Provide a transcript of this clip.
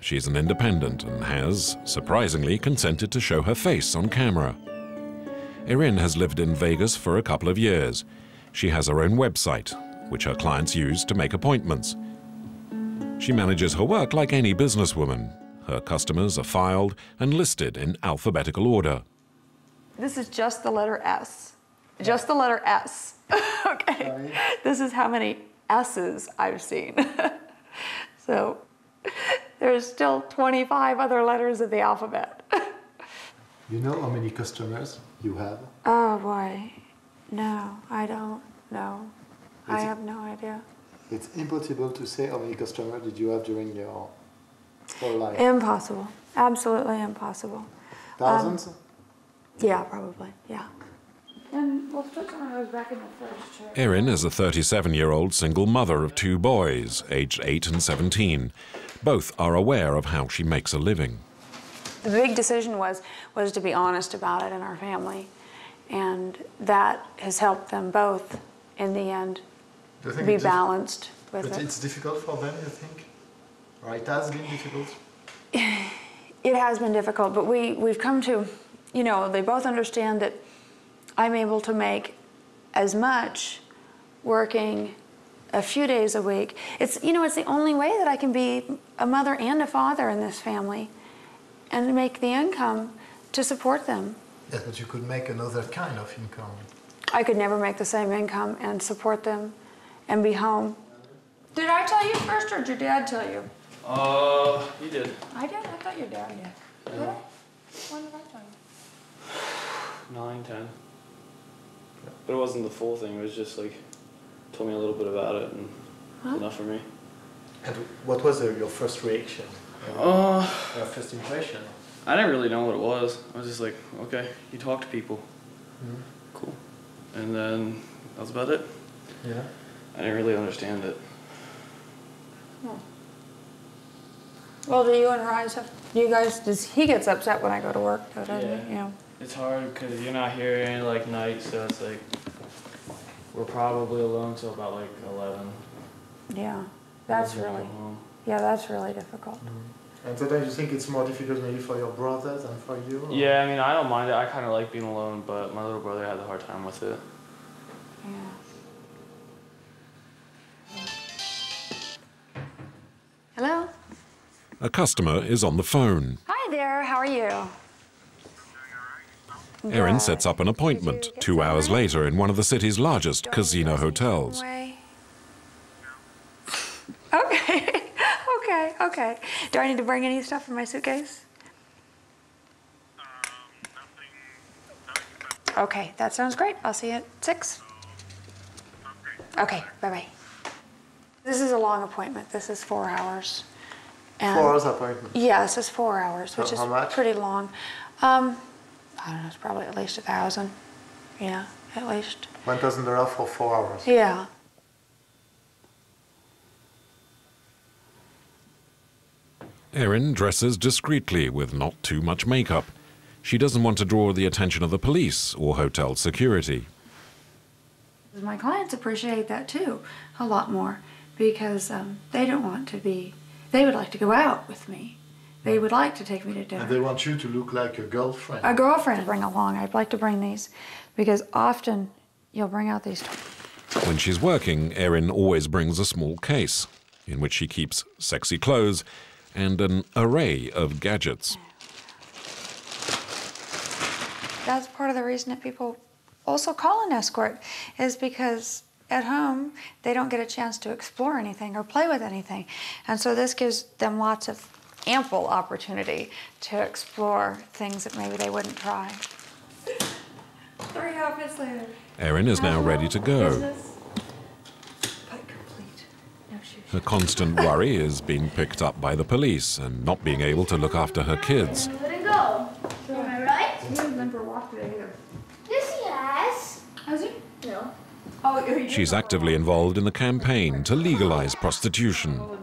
She's an independent and has, surprisingly, consented to show her face on camera. Erin has lived in Vegas for a couple of years. She has her own website, which her clients use to make appointments. She manages her work like any businesswoman. Her customers are filed and listed in alphabetical order. This is just the letter S. Just the letter S. okay. Right. This is how many S's I've seen. so there's still 25 other letters of the alphabet. You know how many customers you have? oh boy. No, I don't know. I have no idea. It's impossible to say how many customers did you have during your whole life. Impossible. Absolutely impossible. Thousands? Um, yeah, probably. Yeah. And we'll put some of those back in the fridge too. Erin is a 37 year old single mother of two boys, aged 8 and 17. Both are aware of how she makes a living. The big decision was was to be honest about it in our family, and that has helped them both in the end Do you think be balanced with But it. it's difficult for them, you think? Or it has been difficult? It has been difficult, but we we've come to, you know, they both understand that I'm able to make as much working a few days a week. It's you know, it's the only way that I can be a mother and a father in this family and make the income to support them. Yes, but you could make another kind of income. I could never make the same income and support them and be home. Did I tell you first or did your dad tell you? Uh, he did. I did? I thought your dad did. Did I? When did I tell you? Nine, ten. But it wasn't the full thing. It was just like told me a little bit about it and Huh? enough for me. And what was your first reaction? Uh, Your first impression? I didn't really know what it was. I was just like, okay, you talk to people, Mhm. cool, and then that was about it. Yeah. I didn't really understand it. Well, do you and Rise have, do you guys, does, he gets upset when I go to work, though, doesn't Yeah. he? Yeah. It's hard because you're not here any like night, so it's like we're probably alone till about like eleven. Yeah, that's really, home. yeah, that's really difficult. Mm-hmm. And sometimes you think it's more difficult maybe for your brother than for you? or- Yeah, I mean, I don't mind it. I kind of like being alone, but my little brother had a hard time with it. Yeah. Hello? A customer is on the phone. Hi there, how are you? Erin sets up an appointment two hours later in one of the city's largest casino you guys need to hotels. Okay, okay, okay. Do I need to bring any stuff in my suitcase? Okay, that sounds great. I'll see you at six. Okay, bye bye. This is a long appointment. This is four hours. And Four hours appointment. Yeah, this is four hours, which How- is how much? pretty long. Um, I don't know, it's probably at least a thousand. Yeah, at least. One thousand dollars for four hours. Yeah. Erin dresses discreetly with not too much makeup. She doesn't want to draw the attention of the police or hotel security. My clients appreciate that too, a lot more, because um, they don't want to be, they would like to go out with me. They would like to take me to dinner. And they want you to look like a girlfriend. a girlfriend to bring along. I'd like to bring these because often you'll bring out these. When she's working, Erin always brings a small case in which she keeps sexy clothes and an array of gadgets. That's part of the reason that people also call an escort is because at home they don't get a chance to explore anything or play with anything. And so this gives them lots of ample opportunity to explore things that maybe they wouldn't try. Three outfits later. Erin is now ready to go. Business. But complete. No shoes. Her constant worry is being picked up by the police and not being able to look after her kids. Let it go. Am I right? He hasn't been for walk today either. Yes, he has. Has he? No. Oh, you She's actively involved in the campaign to legalize prostitution. Oh,